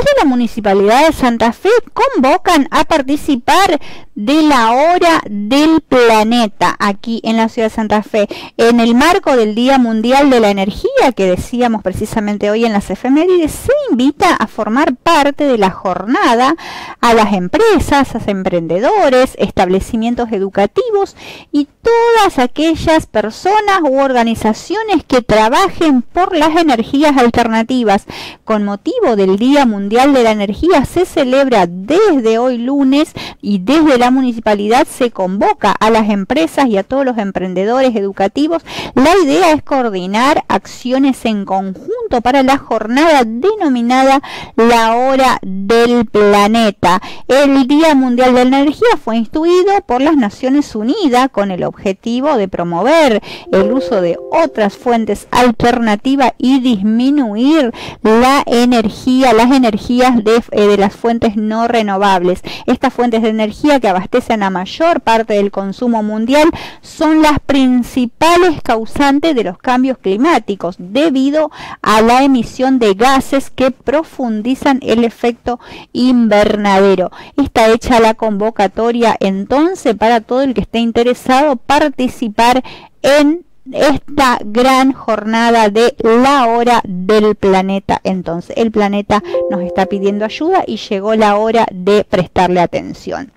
Desde la Municipalidad de Santa Fe convocan a participar de la hora del planeta aquí en la ciudad de Santa Fe, en el marco del Día Mundial de la Energía que decíamos precisamente hoy en las efemérides, se invita a formar parte de la jornada a las empresas, a emprendedores, establecimientos educativos y todas aquellas personas u organizaciones que trabajen por las energías alternativas. Con motivo del Día Mundial de la Energía se celebra desde hoy lunes y desde la municipalidad se convoca a las empresas y a todos los emprendedores educativos. La idea es coordinar acciones en conjunto para la jornada denominada la hora del planeta. El Día Mundial de la Energía fue instituido por las Naciones Unidas con el objetivo de promover el uso de otras fuentes alternativas y disminuir la energía, las energías de, eh, de las fuentes no renovables. Estas fuentes de energía que abastecen a mayor parte del consumo mundial son las principales causantes de los cambios climáticos debido a la emisión de gases que profundizan el efecto invernadero. Está hecha la convocatoria entonces para todo el que esté interesado participar en esta gran jornada de la hora del planeta. Entonces, el planeta nos está pidiendo ayuda y llegó la hora de prestarle atención.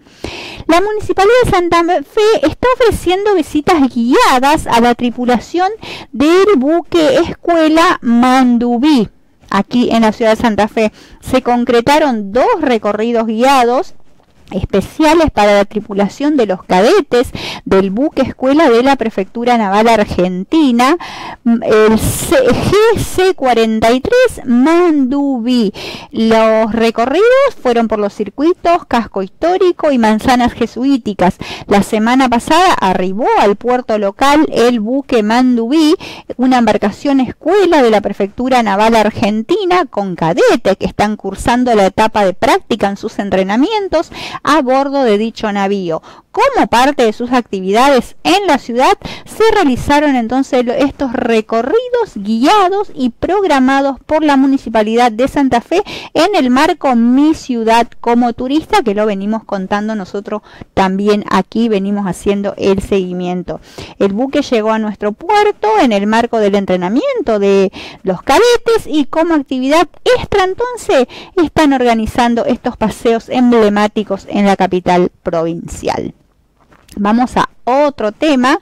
La Municipalidad de Santa Fe está ofreciendo visitas guiadas a la tripulación del buque escuela Mandubí. Aquí en la ciudad de Santa Fe se concretaron dos recorridos guiados especiales para la tripulación de los cadetes del buque escuela de la Prefectura Naval Argentina, mm, el GC-43 Mandubí. Los recorridos fueron por los circuitos Casco Histórico y Manzanas Jesuíticas. La semana pasada arribó al puerto local el buque Mandubí, una embarcación escuela de la Prefectura Naval Argentina con cadetes que están cursando la etapa de práctica en sus entrenamientos a bordo de dicho navío. Como parte de sus actividades en la ciudad, se realizaron entonces estos recorridos guiados y programados por la Municipalidad de Santa Fe en el marco Mi Ciudad como Turista, que lo venimos contando nosotros también aquí, venimos haciendo el seguimiento. El buque llegó a nuestro puerto en el marco del entrenamiento de los cadetes y como actividad extra entonces están organizando estos paseos emblemáticos en la capital provincial. Vamos a otro tema.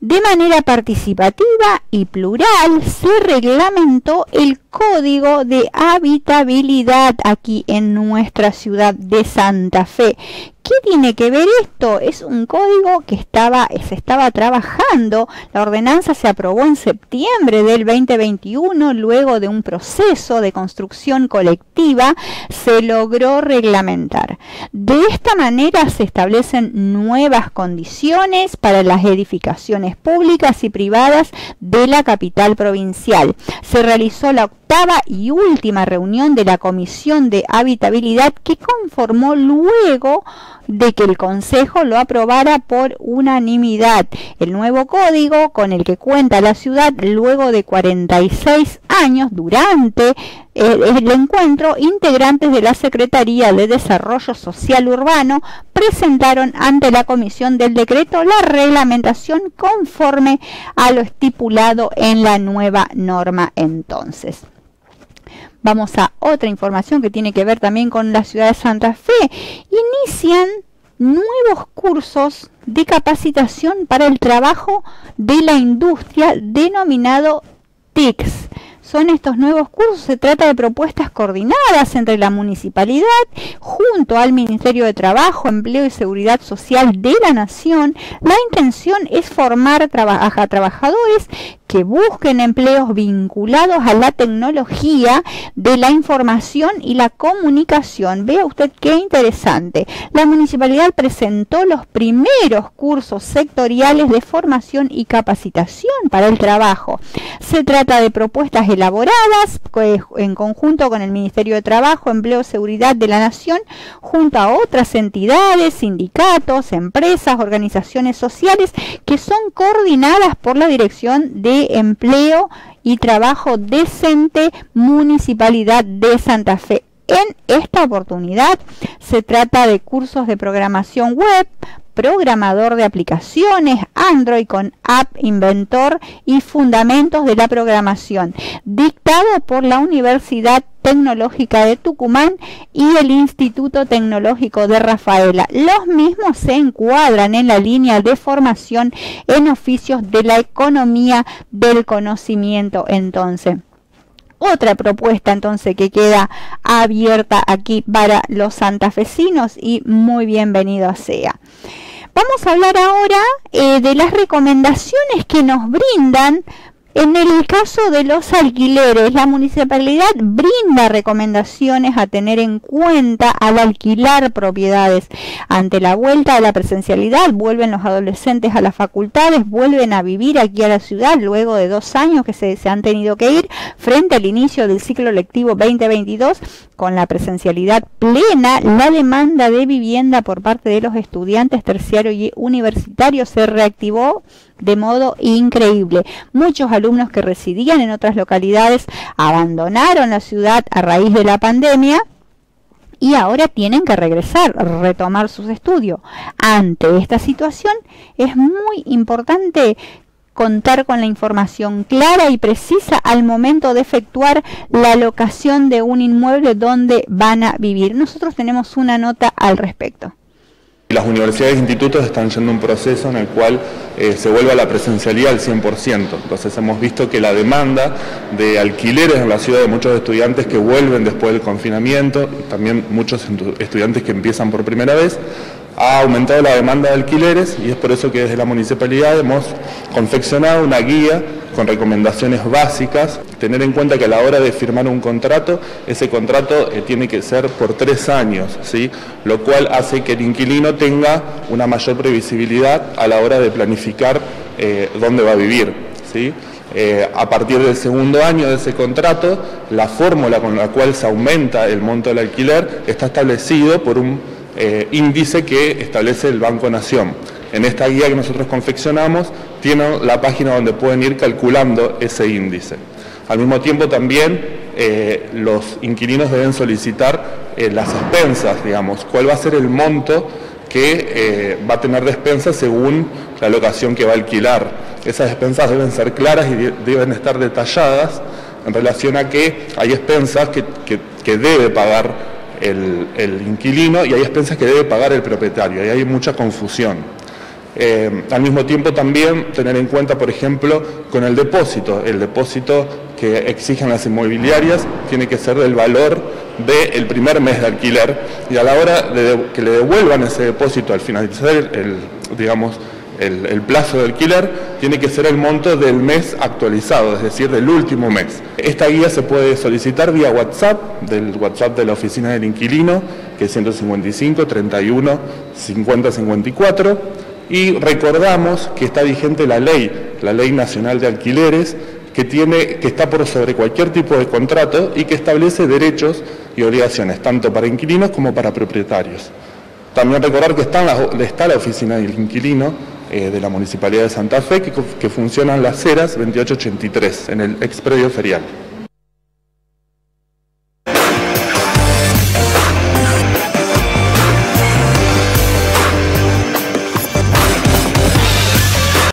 De manera participativa y plural se reglamentó el código de habitabilidad aquí en nuestra ciudad de Santa Fe, ¿Qué tiene que ver esto? Es un código que se estaba trabajando. La ordenanza se aprobó en septiembre del 2021, luego de un proceso de construcción colectiva, se logró reglamentar. De esta manera se establecen nuevas condiciones para las edificaciones públicas y privadas de la capital provincial. Se realizó la octava y última reunión de la Comisión de Habitabilidad que conformó luego de que el Consejo lo aprobara por unanimidad. El nuevo código con el que cuenta la ciudad luego de 46 años durante el encuentro, integrantes de la Secretaría de Desarrollo Social Urbano presentaron ante la Comisión del Decreto la reglamentación conforme a lo estipulado en la nueva norma entonces. Vamos a otra información que tiene que ver también con la ciudad de Santa Fe. Inician nuevos cursos de capacitación para el trabajo de la industria denominado TICS son estos nuevos cursos. Se trata de propuestas coordinadas entre la municipalidad junto al Ministerio de Trabajo, Empleo y Seguridad Social de la Nación. La intención es formar a trabajadores que busquen empleos vinculados a la tecnología de la información y la comunicación. Vea usted qué interesante. La municipalidad presentó los primeros cursos sectoriales de formación y capacitación para el trabajo. Se trata de propuestas elaboradas en conjunto con el Ministerio de Trabajo, Empleo y Seguridad de la Nación, junto a otras entidades, sindicatos, empresas, organizaciones sociales, que son coordinadas por la Dirección de Empleo y Trabajo Decente Municipalidad de Santa Fe. En esta oportunidad se trata de cursos de programación web, programador de aplicaciones, Android con App Inventor y Fundamentos de la Programación, dictado por la Universidad Tecnológica de Tucumán y el Instituto Tecnológico de Rafaela. Los mismos se encuadran en la línea de formación en oficios de la economía del conocimiento entonces otra propuesta entonces que queda abierta aquí para los santafesinos y muy bienvenido sea. Vamos a hablar ahora eh, de las recomendaciones que nos brindan en el caso de los alquileres, la municipalidad brinda recomendaciones a tener en cuenta al alquilar propiedades. Ante la vuelta a la presencialidad, vuelven los adolescentes a las facultades, vuelven a vivir aquí a la ciudad luego de dos años que se, han tenido que ir frente al inicio del ciclo lectivo 2022 con la presencialidad plena, la demanda de vivienda por parte de los estudiantes terciarios y universitarios se reactivó de modo increíble. Muchos alumnos que residían en otras localidades abandonaron la ciudad a raíz de la pandemia y ahora tienen que regresar, retomar sus estudios. Ante esta situación es muy importante contar con la información clara y precisa al momento de efectuar la locación de un inmueble donde van a vivir. Nosotros tenemos una nota al respecto. Las universidades e institutos están yendo un proceso en el cual eh, se vuelve a la presencialidad al 100%. Entonces hemos visto que la demanda de alquileres en la ciudad de muchos estudiantes que vuelven después del confinamiento, también muchos estudiantes que empiezan por primera vez, ha aumentado la demanda de alquileres y es por eso que desde la municipalidad hemos confeccionado una guía con recomendaciones básicas, tener en cuenta que a la hora de firmar un contrato, ese contrato eh, tiene que ser por tres años, ¿sí? lo cual hace que el inquilino tenga una mayor previsibilidad a la hora de planificar eh, dónde va a vivir. ¿sí? Eh, a partir del segundo año de ese contrato, la fórmula con la cual se aumenta el monto del alquiler está establecido por un índice que establece el Banco Nación. En esta guía que nosotros confeccionamos, tiene la página donde pueden ir calculando ese índice. Al mismo tiempo también eh, los inquilinos deben solicitar eh, las expensas, digamos, cuál va a ser el monto que va a tener despensas según la locación que va a alquilar. Esas expensas deben ser claras y deben estar detalladas en relación a que hay expensas que, que debe pagar el, inquilino y hay expensas que debe pagar el propietario y hay mucha confusión. Eh, al mismo tiempo también tener en cuenta, por ejemplo, con el depósito. El depósito que exigen las inmobiliarias tiene que ser del valor del primer mes de alquiler y a la hora de que le devuelvan ese depósito al finalizar el digamos, el, plazo de alquiler tiene que ser el monto del mes actualizado, es decir, del último mes. Esta guía se puede solicitar vía WhatsApp, del WhatsApp de la oficina del inquilino, que es 155 31 50 54, y recordamos que está vigente la ley, la Ley Nacional de Alquileres, que, tiene, que está por sobre cualquier tipo de contrato y que establece derechos y obligaciones, tanto para inquilinos como para propietarios. También recordar que está, la oficina del inquilino, eh, de la Municipalidad de Santa Fe que, que funcionan las ceras 2883 en el expredio ferial.